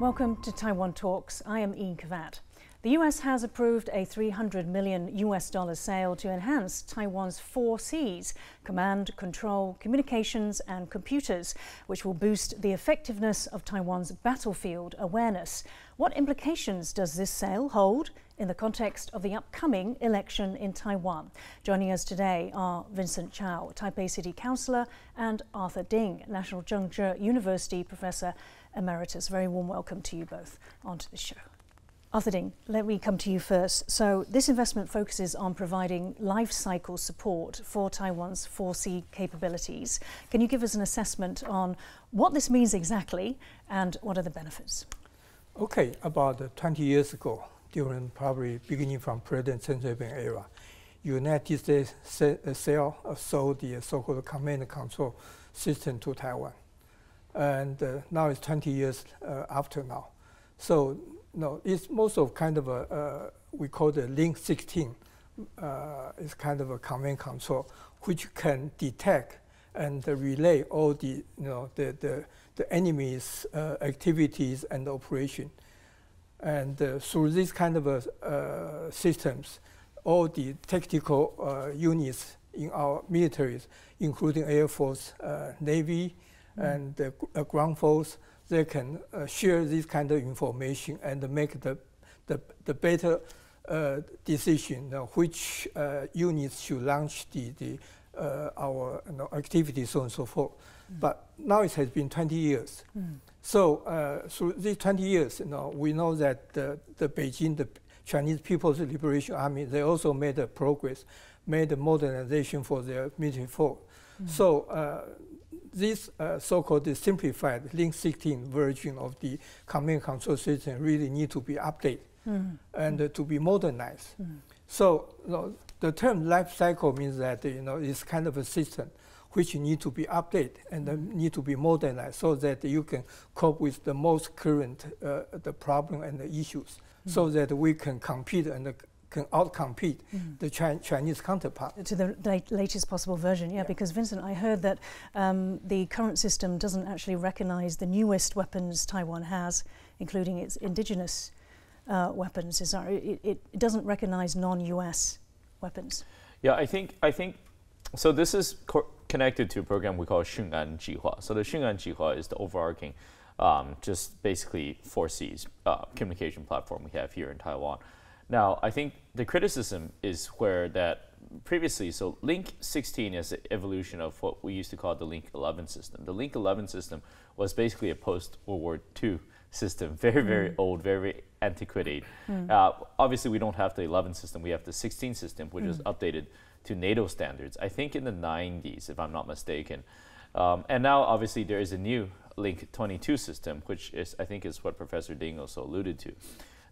Welcome to Taiwan Talks. I am Ian Kavat. The US has approved a 300 million US dollar sale to enhance Taiwan's four Cs command, control, communications, and computers, which will boost the effectiveness of Taiwan's battlefield awareness. What implications does this sale hold in the context of the upcoming election in Taiwan? Joining us today are Vincent Chao, Taipei City Councillor, and Arthur Ding, National Cheng University Professor Emeritus. Very warm welcome to you both onto the show. Arthur Ding, let me come to you first. So, this investment focuses on providing life cycle support for Taiwan's 4C capabilities. Can you give us an assessment on what this means exactly and what are the benefits? Okay, about 20 years ago, during probably beginning from President Chen Shui-bian era, United States sell, uh, sold the so-called command and control system to Taiwan. And uh, now it's 20 years uh, after now. So no, it's most of kind of a, uh, we call the link 16. Uh, it's kind of a command control, which can detect and relay all the, you know, the, the, the enemy's uh, activities and operation. And uh, through these kind of uh, systems, all the tactical uh, units in our militaries, including Air Force, Navy, mm. and the ground force, they can uh, share this kind of information and make the, the, the better uh, decision uh, which uh, units should launch the, the uh, our you know, activities, so on and so forth. Mm. But now it has been 20 years. Mm. So uh, through these 20 years, you know, we know that the, the Beijing, the Chinese People's Liberation Army, they also made a progress, made a modernization for their military force. Mm. So this uh, so-called simplified Link 16 version of the command control system really need to be updated mm. and uh, to be modernized. Mm. So you know, the term life cycle means that you know it's kind of a system which need to be updated and uh, need to be modernized so that you can cope with the most current uh, the problem and the issues so that we can compete and can outcompete mm. the Chi Chinese counterpart. To the la latest possible version, yeah, yeah, because Vincent, I heard that um, the current system doesn't actually recognize the newest weapons Taiwan has, including its indigenous uh, weapons. Is that, it, it doesn't recognize non-US weapons. Yeah, I think, I think, so this is connected to a program we call Xun'an Jihua. So the Xun'an Jihua is the overarching, um, just basically 4Cs uh, communication platform we have here in Taiwan. Now, I think the criticism is where that previously, so Link 16 is an evolution of what we used to call the Link 11 system. The Link 11 system was basically a post World War II system, very, very mm. old, very antiquated. Mm. Uh, obviously, we don't have the 11 system, we have the 16 system, which mm. is updated to NATO standards, I think in the 90s, if I'm not mistaken. Um, and now, obviously, there is a new Link 22 system, which is, I think, is what Professor Ding also alluded to.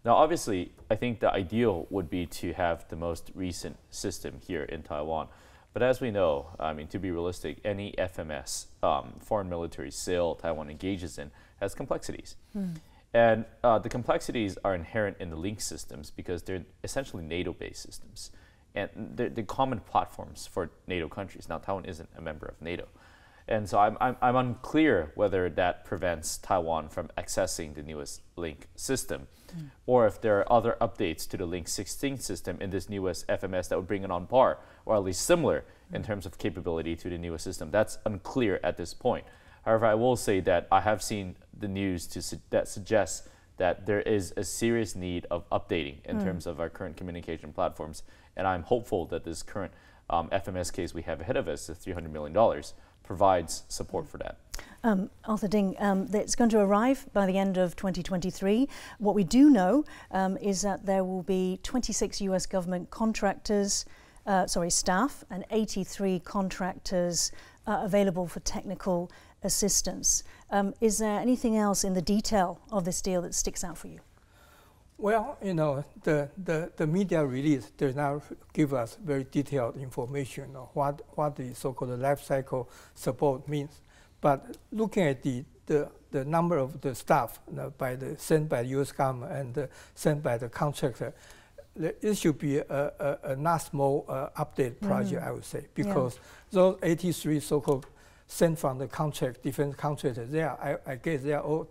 Now, obviously, I think the ideal would be to have the most recent system here in Taiwan. But as we know, I mean, to be realistic, any FMS, um, foreign military sale Taiwan engages in, has complexities. Hmm. And uh, the complexities are inherent in the link systems because they're essentially NATO based systems. And they're, they're common platforms for NATO countries. Now, Taiwan isn't a member of NATO. And so I'm, I'm, I'm, unclear whether that prevents Taiwan from accessing the newest Link system, mm. or if there are other updates to the Link 16 system in this newest FMS that would bring it on par, or at least similar mm. in terms of capability to the newest system. That's unclear at this point. However, I will say that I have seen the news to su that suggests that there is a serious need of updating in mm. terms of our current communication platforms, and I'm hopeful that this current um, FMS case we have ahead of us, the $300 million, provides support for that. Um, Arthur Ding, um, it's going to arrive by the end of 2023. What we do know um, is that there will be 26 US government contractors, uh, sorry, staff, and 83 contractors uh, available for technical assistance. Um, is there anything else in the detail of this deal that sticks out for you? Well, you know, the, the, the media release does not give us very detailed information on what, what the so-called life cycle support means. But looking at the, the, the number of the staff you know, by the, sent by the U.S. government and uh, sent by the contractor, it should be a, a, a not small uh, update project, mm I would say, because yeah. those 83 so-called sent from the contract, defense contractors, they are, I, I guess they are all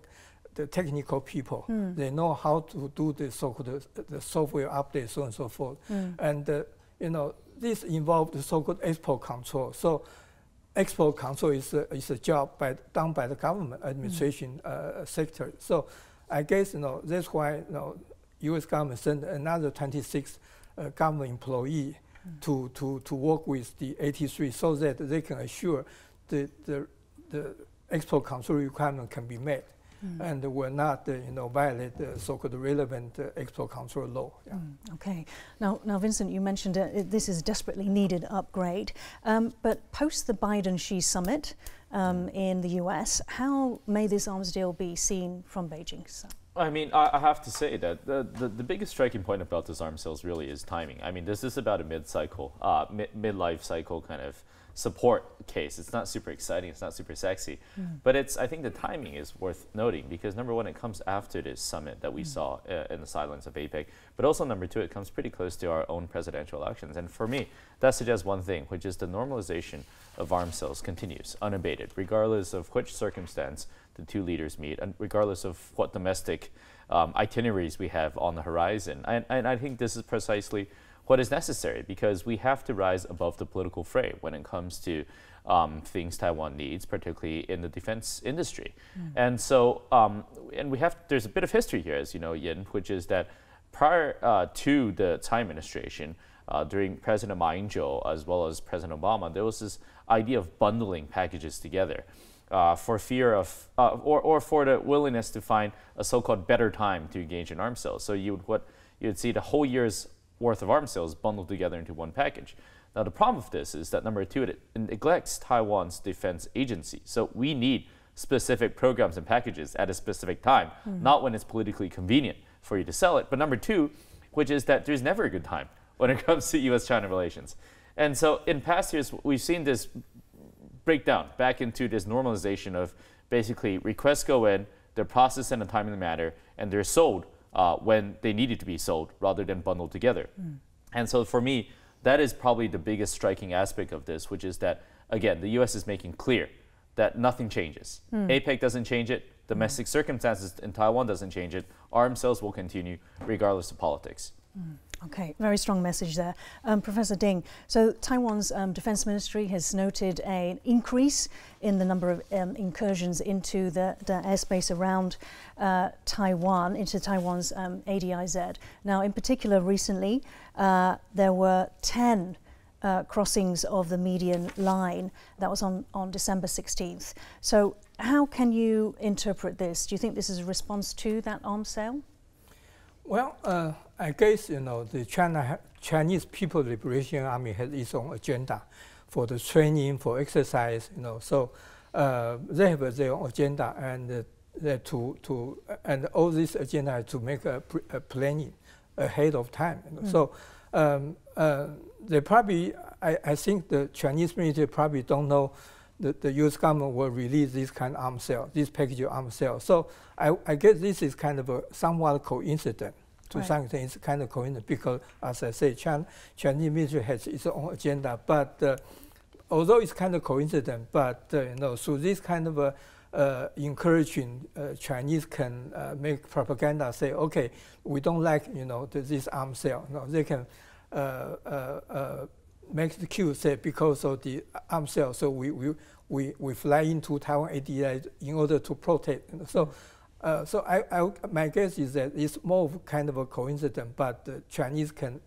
the technical people. Mm. They know how to do the so-called the software update, so on and so forth. Mm. And uh, you know, this involved the so-called export control. So export control is a, is a job by, done by the government administration mm. uh, sector. So I guess you know that's why you know U.S. government sent another 26 uh, government employee mm. to, to, to work with the 83 so that they can assure the, the, the export control requirement can be met. Mm. and will not, uh, you know, violate the so-called relevant uh, export control law. Yeah. Mm, okay. Now, now, Vincent, you mentioned uh, this is desperately needed upgrade, um, but post the Biden-Xi summit um, in the U.S., how may this arms deal be seen from Beijing? So. I mean, I, I, have to say that the, the, the, biggest striking point about this arms sales really is timing. I mean, this is about a mid-cycle, uh, mid, midlife cycle kind of support case. It's not super exciting. It's not super sexy, mm. but it's. I think the timing is worth noting because number one, it comes after this summit that we mm. saw uh, in the silence of APEC, but also number two, it comes pretty close to our own presidential elections. And for me, that suggests one thing, which is the normalization of arms sales continues unabated, regardless of which circumstance the two leaders meet, and regardless of what domestic um, itineraries we have on the horizon. And, and I think this is precisely what is necessary because we have to rise above the political fray when it comes to um, things Taiwan needs, particularly in the defense industry. Mm. And so, um, and we have, there's a bit of history here, as you know, Yin, which is that prior uh, to the Tsai administration, uh, during President Ma Ying-jeou as well as President Obama, there was this idea of bundling packages together. Uh, for fear of, uh, or, or for the willingness to find a so-called better time to engage in arms sales. So you would what you would see the whole year's worth of arms sales bundled together into one package. Now, the problem with this is that number two, it, neglects Taiwan's defense agency. So we need specific programs and packages at a specific time, mm. not when it's politically convenient for you to sell it. But number two, which is that there's never a good time when it comes to US China relations. And so in past years, we've seen this breakdown back into this normalization of basically requests go in, they're processed in a timely manner, and they're sold uh, when they needed to be sold rather than bundled together. Mm. And so for me, that is probably the biggest striking aspect of this, which is that, again, the US is making clear that nothing changes. Mm. APEC doesn't change it, domestic mm. circumstances in Taiwan doesn't change it, arms sales will continue regardless of politics. Hmm. Okay, very strong message there. Um, Professor Ding, so Taiwan's um, Defense Ministry has noted an increase in the number of um, incursions into the, the airspace around uh, Taiwan, into Taiwan's um, ADIZ. Now, in particular, recently, uh, there were 10 uh, crossings of the median line. That was on, on December 16th. So how can you interpret this? Do you think this is a response to that arms sale? Well, uh, I guess you know the China Chinese People Liberation Army has its own agenda for the training, for exercise. You know, so uh, they have their own agenda, and uh, to to and all this agenda to make a, a planning ahead of time. You know? mm. So um, uh, they probably, I, I think the Chinese military probably don't know the, the U.S. government will release this kind of arms sale, this package of arms sale. So I, I guess this is kind of a somewhat coincident. To right. some extent, it's kind of coincident because, as I say, China, Chinese military has its own agenda. But uh, although it's kind of coincident, but uh, you know, so this kind of uh, uh encouraging uh, Chinese can uh, make propaganda, say, okay, we don't like you know this arms sale. No, they can make the cue say because of the arms sale, so we we we, we fly into Taiwan ADI in order to protect. So. Uh, so I, I, my guess is that it's more of kind of a coincidence, but the Chinese can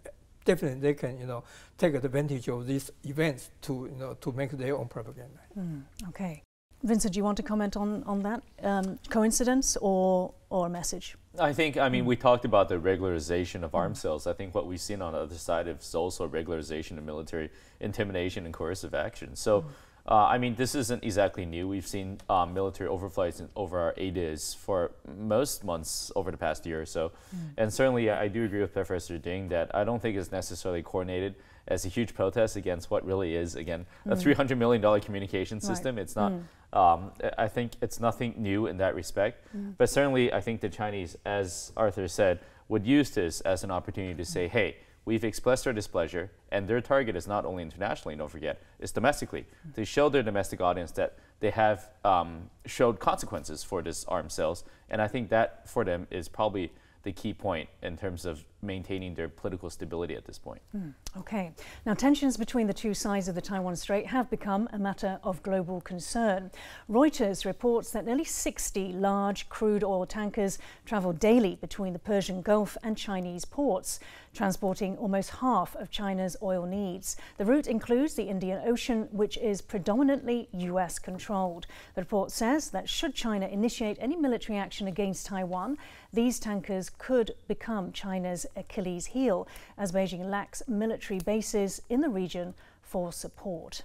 definitely they can you know take advantage of these events to you know to make their own propaganda. Mm, okay, Vincent, do you want to comment on on that um, coincidence or or a message? I think I mean mm. we talked about the regularization of arms sales. I think what we've seen on the other side is also regularization of military intimidation and coercive action. So. Mm. Uh, I mean, this isn't exactly new. We've seen um, military overflights over our ADIZ for most months over the past year or so. Mm. And certainly, I do agree with Professor Ding that I don't think it's necessarily coordinated as a huge protest against what really is, again, mm. a $300 million communication system. Right. It's not, mm. Um, I think it's nothing new in that respect. Mm. But certainly, I think the Chinese, as Arthur said, would use this as an opportunity to say, hey, we've expressed our displeasure, and their target is not only internationally, don't forget, it's domestically, to show their domestic audience that they have um, showed consequences for this arms sales, and I think that for them is probably the key point in terms of maintaining their political stability at this point. Mm, okay. Now, tensions between the two sides of the Taiwan Strait have become a matter of global concern. Reuters reports that nearly 60 large crude oil tankers travel daily between the Persian Gulf and Chinese ports, transporting almost half of China's oil needs. The route includes the Indian Ocean, which is predominantly US controlled. The report says that should China initiate any military action against Taiwan, these tankers could become China's Achilles heel as Beijing lacks military bases in the region for support.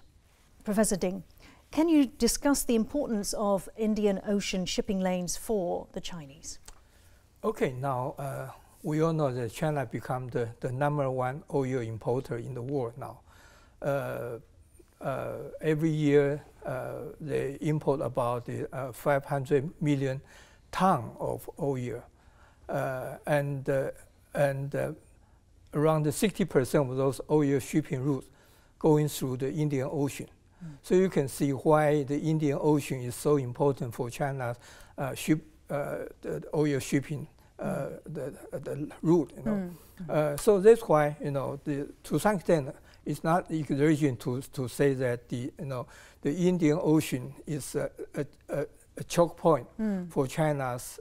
Professor Ding, can you discuss the importance of Indian Ocean shipping lanes for the Chinese? Okay, now uh, we all know that China become the, the number one oil importer in the world now. Uh, uh, every year uh, they import about uh, 500 million ton of oil. Uh, and and uh, around 60% of those oil shipping routes going through the Indian Ocean. Mm. So you can see why the Indian Ocean is so important for China's uh, ship, uh, the oil shipping uh, mm. the, the route. You know. Mm. so that's why you know the, to some extent it's not exaggeration to to say that the you know the Indian Ocean is a, a, a choke point mm. for China's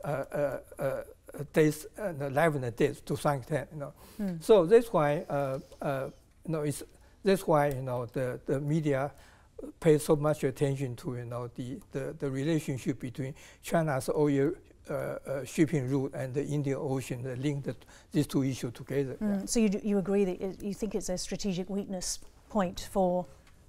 uh, uh, days, uh, live in the days to some extent, you know. Mm. So that's why, uh, uh, you know, it's, that's why, you know, the, the media pay so much attention to, you know, the, the, the relationship between China's oil uh, uh, shipping route and the Indian Ocean, the link the, these two issues together. Mm. Yeah. So you, you agree that you think it's a strategic weakness point for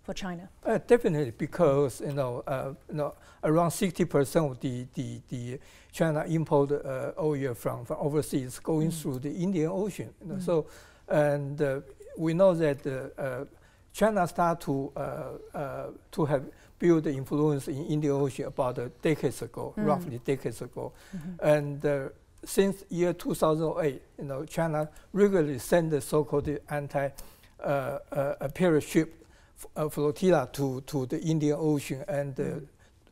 for China? Uh, definitely, because you know, uh, you know, around 60% of the, the, the China import uh, oil from, from overseas going mm. through the Indian Ocean. You know, mm. So, and uh, we know that uh, China start to uh, to have built influence in Indian Ocean about decades ago, mm. roughly decades ago, -hmm. and since year 2008, you know, China regularly send the so-called anti uh, uh, ship uh, flotilla to, to the Indian Ocean and uh, mm.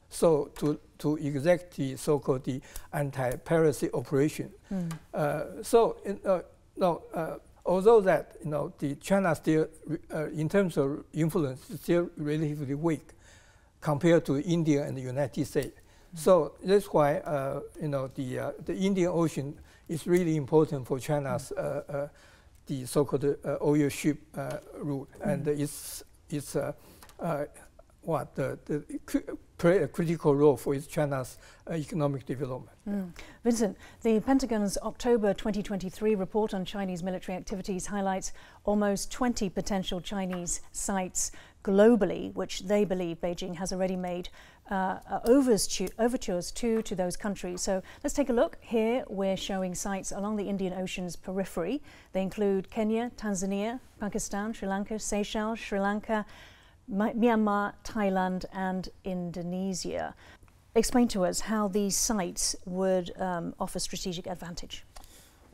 so to, to exact the so-called the anti-piracy operation. Mm. Uh, so in, uh, no, uh, although that you know the China still uh, in terms of influence still relatively weak compared to India and the United States. Mm. So that's why you know the the Indian Ocean is really important for China's the so-called oil ship route, and it's it's uh, uh, what the, the play a critical role for China's uh, economic development. Mm. Vincent, the Pentagon's October 2023 report on Chinese military activities highlights almost 20 potential Chinese sites globally, which they believe Beijing has already made uh, uh overtures to to those countries. So let's take a look. Here we're showing sites along the Indian Ocean's periphery. They include Kenya, Tanzania, Pakistan, Sri Lanka, Seychelles, Sri Lanka, Myanmar, Thailand, and Indonesia. Explain to us how these sites would um, offer strategic advantage.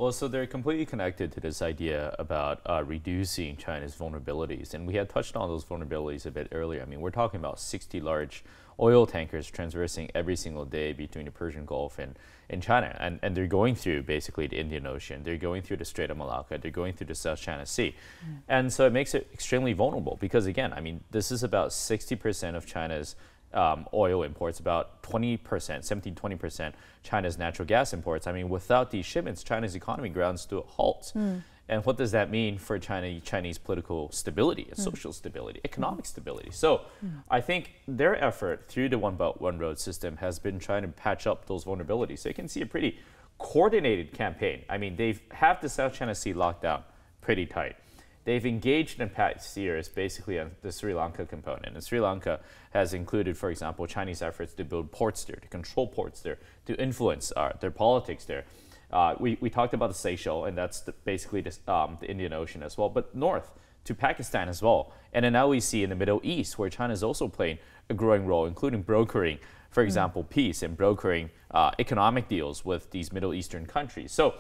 Well, so they're completely connected to this idea about uh, reducing China's vulnerabilities. And we had touched on those vulnerabilities a bit earlier. I mean, we're talking about 60 large oil tankers traversing every single day between the Persian Gulf and, and China. And, and they're going through basically the Indian Ocean. They're going through the Strait of Malacca. They're going through the South China Sea. Mm. And so it makes it extremely vulnerable because, again, I mean, this is about 60% of China's um, oil imports, about 20%, 17, 20% China's natural gas imports. I mean, without these shipments, China's economy grounds to a halt. Mm. And what does that mean for China, Chinese political stability, mm. social stability, economic mm. stability? So mm. I think their effort through the One Belt, One Road system has been trying to patch up those vulnerabilities. So you can see a pretty coordinated campaign. I mean, they have the South China Sea locked down pretty tight. They've engaged in past years basically on the Sri Lanka component. And Sri Lanka has included, for example, Chinese efforts to build ports there, to control ports there, to influence uh, their politics there. Uh, we, we talked about the Seychelles, and that's the, basically the, um, the Indian Ocean as well, but north to Pakistan as well. And then now we see in the Middle East, where China is also playing a growing role, including brokering, for hmm. example, mm. peace and brokering uh, economic deals with these Middle Eastern countries. So,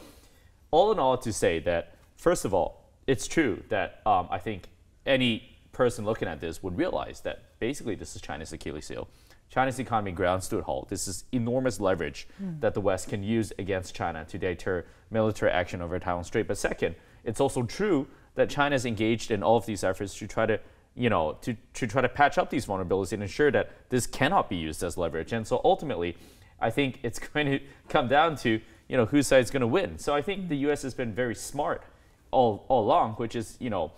all in all, to say that, first of all, it's true that um, I think any person looking at this would realize that basically this is China's Achilles heel. China's economy grounds to a halt. This is enormous leverage mm. that the West can use against China to deter military action over Taiwan Strait. But second, it's also true that China is engaged in all of these efforts to try to, you know, to, to try to patch up these vulnerabilities and ensure that this cannot be used as leverage. And so ultimately, I think it's going to come down to, you know, whose side is going to win. So I think the U.S. has been very smart all, all along, which is, you know,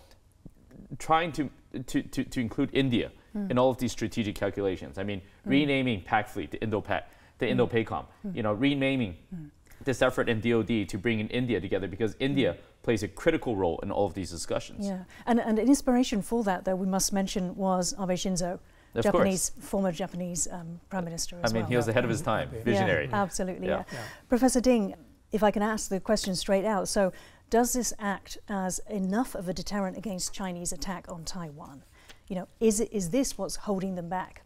trying to, to, to, to include India mm. in all of these strategic calculations. I mean, mm. renaming PAC fleet to Indo-PAC, to mm. Indo-PACOM, mm. you know, renaming mm. this effort in DOD to bring in India together because India plays a critical role in all of these discussions. Yeah, and, and an inspiration for that, though, we must mention was Abe Shinzo. Of Japanese, course. former Japanese um, prime minister I mean, well. he was ahead of his time, visionary. Yeah, absolutely, yeah. yeah. Professor Ding, if I can ask the question straight out, so does this act as enough of a deterrent against Chinese attack on Taiwan? You know, is, it, is this what's holding them back?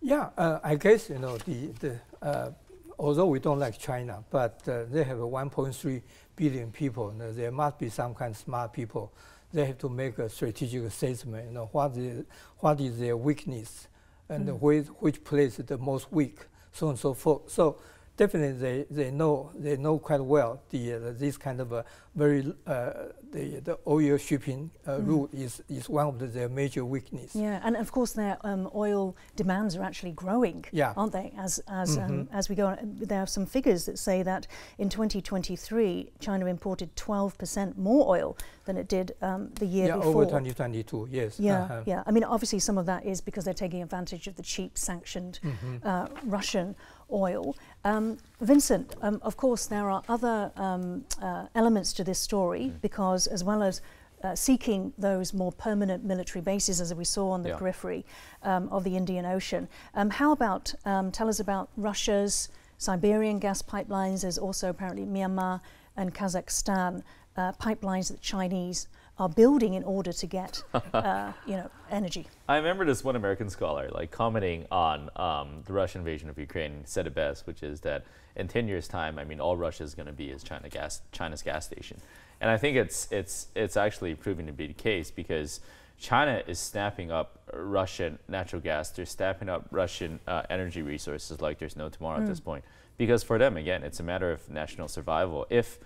Yeah, uh, I guess, you know, the, the, uh, although we don't like China, but uh, they have 1.3 billion people. You know, there must be some kind of smart people. They have to make a strategic assessment, you know, what is, what is their weakness and mm. which, which place is the most weak, so on and so forth. So definitely they, they know they know quite well the uh, this kind of a very uh, the the oil shipping uh, mm. route is is one of the, their major weakness. Yeah, and of course their um, oil demands are actually growing, yeah. aren't they? As as mm -hmm. um, mm-hmm. as we go on, there are some figures that say that in 2023 China imported 12% more oil than it did um, the year yeah, before. over 2022, yes. Yeah, -huh. yeah. I mean, obviously some of that is because they're taking advantage of the cheap sanctioned mm -hmm. Russian oil. Um, Vincent, um, of course, there are other um, uh, elements to this story mm. because, as well as uh, seeking those more permanent military bases, as we saw on the yeah. periphery um, of the Indian Ocean, um, how about um, tell us about Russia's Siberian gas pipelines? There's also apparently Myanmar and Kazakhstan uh, pipelines that Chinese are building in order to get, uh, you know, energy. I remember this one American scholar like commenting on um, the Russian invasion of Ukraine said it best, which is that in 10 years' time, I mean, all Russia is going to be is China gas, China's gas station, and I think it's it's it's actually proving to be the case because China is snapping up Russian natural gas. They're snapping up Russian uh, energy resources like there's no tomorrow mm. at this mm. point. Because for them, again, it's a matter of national survival. If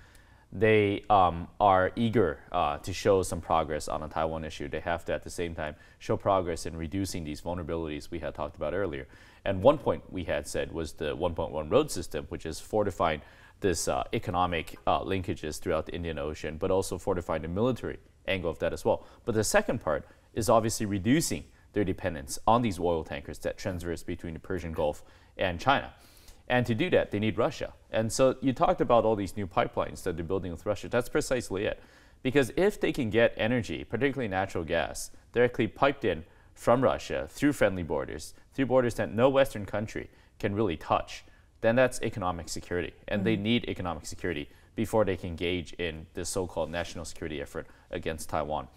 they um, are eager uh, to show some progress on the Taiwan issue. They have to, at the same time, show progress in reducing these vulnerabilities we had talked about earlier. And one point we had said was the 1.1 road system, which is fortifying this uh, economic uh, linkages throughout the Indian Ocean, but also fortifying the military angle of that as well. But the second part is obviously reducing their dependence on these oil tankers that transverse between the Persian Gulf and China. And to do that, they need Russia. And so you talked about all these new pipelines that they're building with Russia. That's precisely it. Because if they can get energy, particularly natural gas, directly piped in from Russia through friendly borders, through borders that no Western country can really touch, then that's economic security. And mm -hmm. they need economic security before they can engage in this so called national security effort against Taiwan.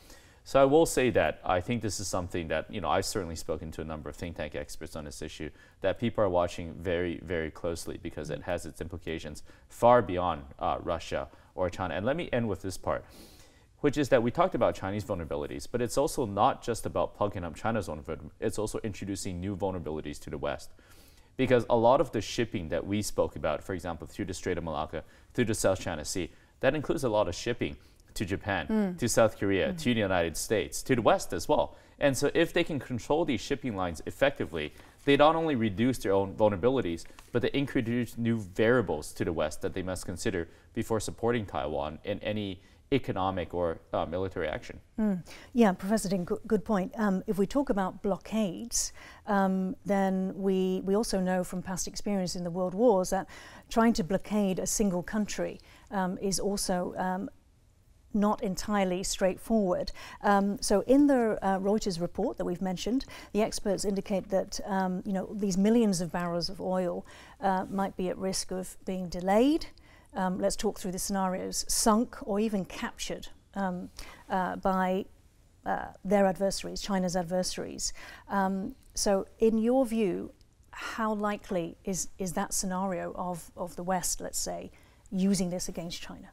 So I will say that I think this is something that, you know, I've certainly spoken to a number of think tank experts on this issue that people are watching very, very closely because it has its implications far beyond uh, Russia or China. And let me end with this part, which is that we talked about Chinese vulnerabilities, but it's also not just about plugging up China's vulnerability, it's also introducing new vulnerabilities to the West. Because a lot of the shipping that we spoke about, for example, through the Strait of Malacca, through the South China Sea, that includes a lot of shipping to Japan, mm. to South Korea, mm. to the United States, to the West as well. And so if they can control these shipping lines effectively, they not only reduce their own vulnerabilities, but they introduce new variables to the West that they must consider before supporting Taiwan in any economic or uh, military action. Mm. Yeah, Professor Ding, good, good point. Um, if we talk about blockades, um, then we, we also know from past experience in the world wars that trying to blockade a single country um, is also um, not entirely straightforward. Um, so in the uh, Reuters report that we've mentioned, the experts indicate that um, you know these millions of barrels of oil uh, might be at risk of being delayed. Um, let's talk through the scenarios: sunk or even captured um, uh, by uh, their adversaries, China's adversaries. Um, so, in your view, how likely is is that scenario of of the West, let's say, using this against China?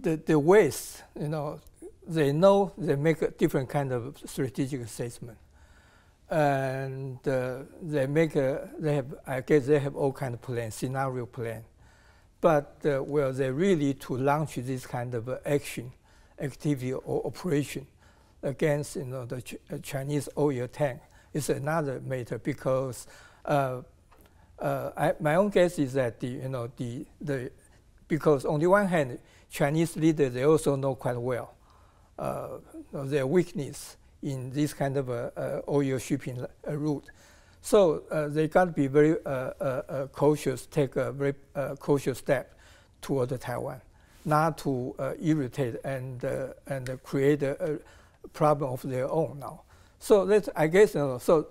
The, the West, you know, they know they make a different kind of strategic assessment. and uh, they make a, they have, I guess they have all kind of plan, scenario plan. But uh, they really to launch this kind of uh, action, activity or operation against you know the Ch uh, Chinese oil tank is another matter because uh, uh, I, my own guess is that the you know the the because on the one hand Chinese leaders they also know quite well their weakness in this kind of oil shipping route. So uh, they got to be very uh, uh, cautious, take a very cautious step toward Taiwan, not to irritate and and create a, a, problem of their own now. So that I guess you know, so.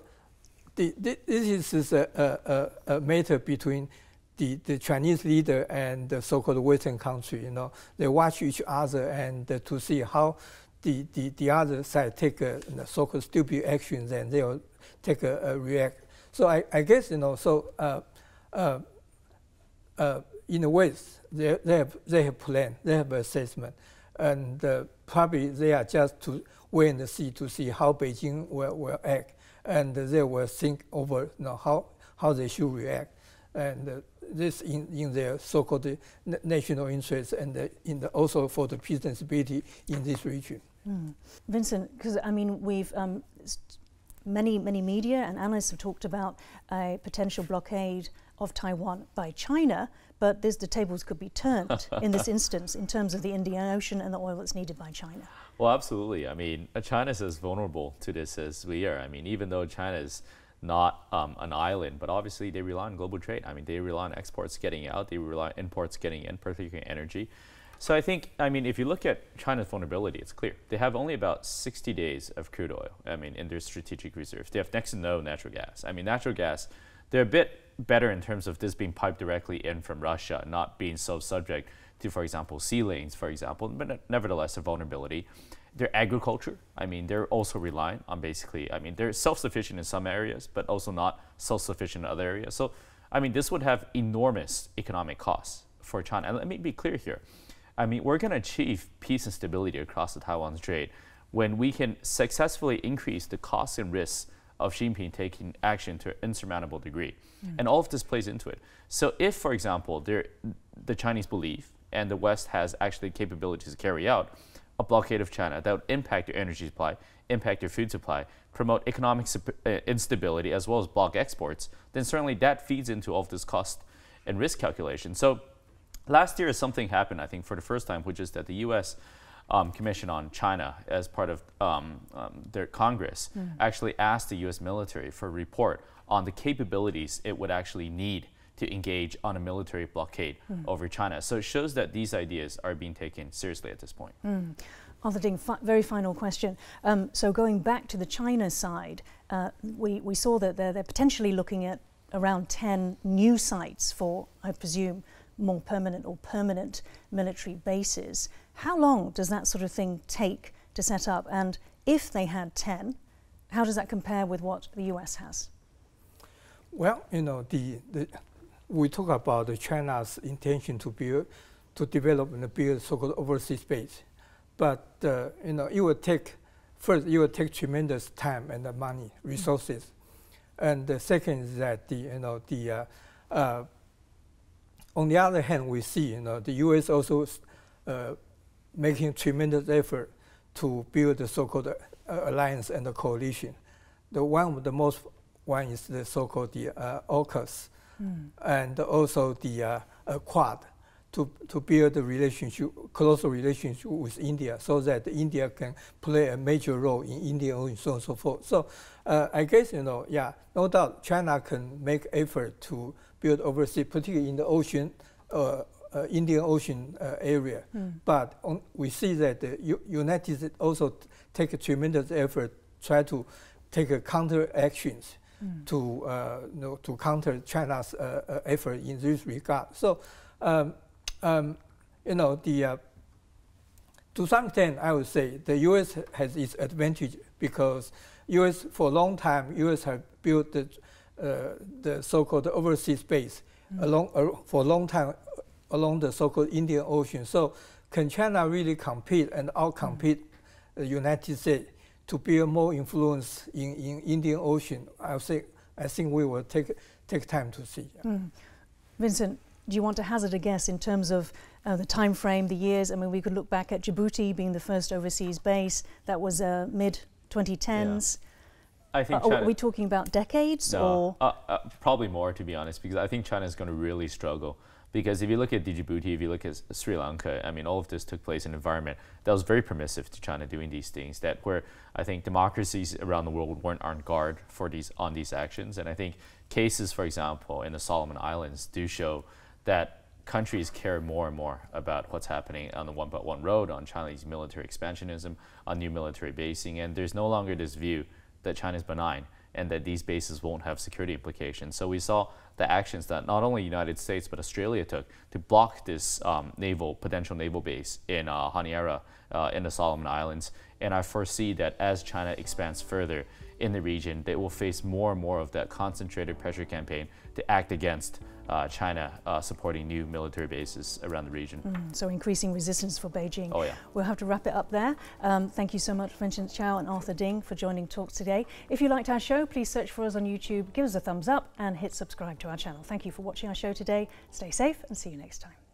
The, the, this is a, a, a matter between the, the Chinese leader and the so-called Western country, you know, they watch each other and uh, to see how the, the, the other side take a so-called stupid action, then they'll take a, a, react. So I, I guess, you know, so uh, uh, uh, in a way, they, they, have, they have plan, they have assessment, and uh, probably they are just to wait and see to see how Beijing will, will act, and they will think over you know, how, how they should react. And uh, this in, in their so-called national interest and uh, in the also for the peace and stability in this region. Mm. Vincent, because I mean, we've um, many, many media and analysts have talked about a potential blockade of Taiwan by China, but the tables could be turned in this instance in terms of the Indian Ocean and the oil that's needed by China. Well, absolutely. I mean, uh, China is as vulnerable to this as we are. I mean, even though China is not um, an island, but obviously they rely on global trade. I mean, they rely on exports getting out, they rely on imports getting in, particularly energy. So I think, I mean, if you look at China's vulnerability, it's clear. They have only about 60 days of crude oil, I mean, in their strategic reserves. They have next to no natural gas. I mean, natural gas, they're a bit better in terms of this being piped directly in from Russia, not being so subject to, for example, sea lanes, for example, but nevertheless a vulnerability. Their agriculture, I mean, they're also reliant on basically, I mean, they're self-sufficient in some areas, but also not self-sufficient in other areas. So, I mean, this would have enormous economic costs for China. And let me be clear here. I mean, we're going to achieve peace and stability across the Taiwan Strait when we can successfully increase the costs and risks of Xi Jinping taking action to an insurmountable degree. Mm. And all of this plays into it. So if, for example, the Chinese believe and the West has actually capabilities to carry out a blockade of China that would impact your energy supply, impact your food supply, promote economic uh, instability as well as block exports, then certainly that feeds into all of this cost and risk calculation. So Last year, something happened, I think, for the first time, which is that the U.S. Um, Commission on China, as part of um, um, their Congress, mm. actually asked the U.S. military for a report on the capabilities it would actually need to engage on a military blockade mm. over China. So it shows that these ideas are being taken seriously at this point. Mm. Arthur Ding, fi very final question. Um, so going back to the China side, uh, we, we saw that they're, they're potentially looking at around 10 new sites for, I presume, more permanent or permanent military bases. How long does that sort of thing take to set up? And if they had 10, how does that compare with what the US has? Well, you know, the, the we talk about China's intention to build, to develop and build so-called overseas base, but uh, you know, it will take first it will take tremendous time and money, resources, mm -hmm. and the second is that the you know the uh, uh, on the other hand, we see you know, the U.S. also uh, making tremendous effort to build the so-called uh, alliance and the coalition. The one of the most one is the so-called the uh, AUKUS, mm. and also the uh, uh, Quad to, to build a relationship, closer relationship with India so that India can play a major role in India and so on and so forth. So uh, I guess, you know, yeah, no doubt China can make effort to build overseas, particularly in the ocean, uh, uh, Indian Ocean uh, area. Mm. But on, we see that the U United States also take a tremendous effort, try to take a counter actions mm. to, uh, you know, to counter China's uh, uh, effort in this regard. So, um, um, you know, the to some extent, I would say the U.S. has its advantage because U.S. for a long time, U.S. have built the uh, the so-called overseas base mm. along uh, for a long time along the so-called Indian Ocean. So can China really compete and outcompete mm. the United States to be more influence in, in Indian Ocean, I think I think we will take take time to see. Mm. Vincent, do you want to hazard a guess in terms of uh, the time frame, the years? I mean, we could look back at Djibouti being the first overseas base. That was uh, mid 2010s. Yeah. I think uh, are we talking about decades no, or uh, uh, probably more to be honest because I think China is going to really struggle because if you look at Djibouti, if you look at Sri Lanka, I mean, all of this took place in an environment that was very permissive to China doing these things. That where I think democracies around the world weren't on guard for these on these actions, and I think cases, for example, in the Solomon Islands, do show that countries care more and more about what's happening on the One Belt One Road, on Chinese military expansionism, on new military basing, and there's no longer this view that China is benign and that these bases won't have security implications. So we saw the actions that not only United States but Australia took to block this um, naval potential naval base in uh, Honiara uh, in the Solomon Islands. And I foresee that as China expands further in the region, they will face more and more of that concentrated pressure campaign to act against uh, China uh, supporting new military bases around the region. Mm, so increasing resistance for Beijing. Oh yeah. We'll have to wrap it up there. Um, thank you so much, Vincent Chao and Arthur Ding, for joining Talks today. If you liked our show, please search for us on YouTube, give us a thumbs up, and hit subscribe to our channel. Thank you for watching our show today. Stay safe and see you next time.